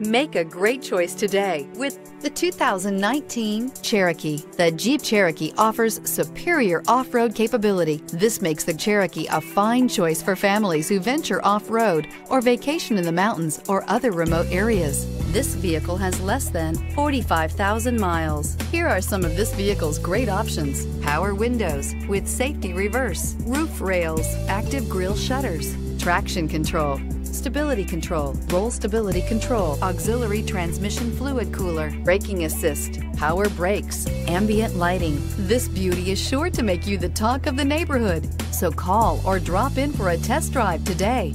Make a great choice today with the 2019 Cherokee. The Jeep Cherokee offers superior off road capability. This makes the Cherokee a fine choice for families who venture off road or vacation in the mountains or other remote areas. This vehicle has less than 45,000 miles. Here are some of this vehicle's great options power windows with safety reverse, roof rails, active grille shutters, traction control stability control, roll stability control, auxiliary transmission fluid cooler, braking assist, power brakes, ambient lighting. This beauty is sure to make you the talk of the neighborhood. So call or drop in for a test drive today.